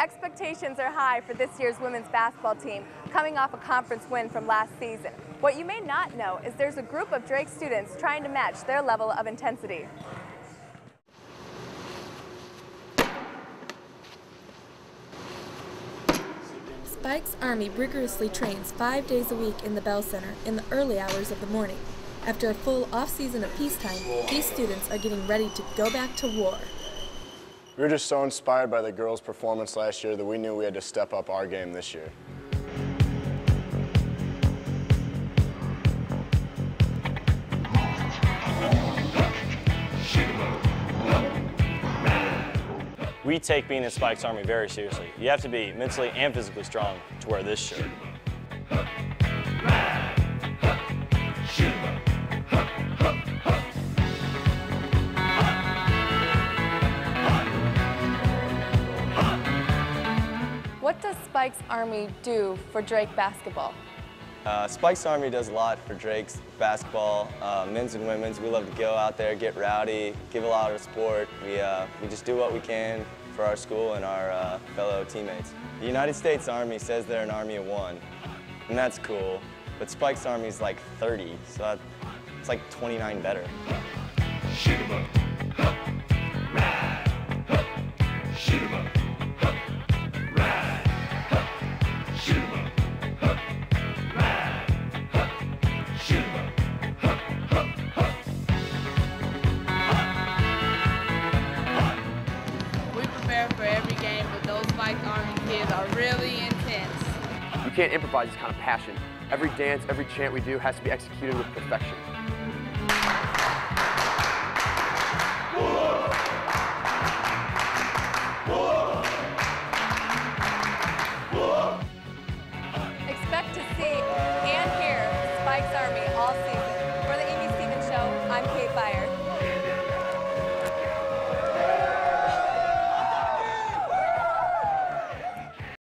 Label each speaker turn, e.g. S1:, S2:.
S1: Expectations are high for this year's women's basketball team, coming off a conference win from last season. What you may not know is there's a group of Drake students trying to match their level of intensity.
S2: Spike's Army rigorously trains five days a week in the Bell Center in the early hours of the morning. After a full off-season of peacetime, these students are getting ready to go back to war.
S3: We were just so inspired by the girls' performance last year that we knew we had to step up our game this year.
S4: We take being in Spike's Army very seriously. You have to be mentally and physically strong to wear this shirt.
S1: What does Spike's Army do for Drake basketball?
S5: Uh, Spike's Army does a lot for Drake's basketball, uh, men's and women's. We love to go out there, get rowdy, give a lot of support. We, uh, we just do what we can for our school and our uh, fellow teammates. The United States Army says they're an army of one, and that's cool. But Spike's Army is like 30, so that, it's like 29 better.
S6: Shoot 'em up.
S7: Really intense.
S8: You can't improvise this kind of passion. Every dance, every chant we do has to be executed with perfection.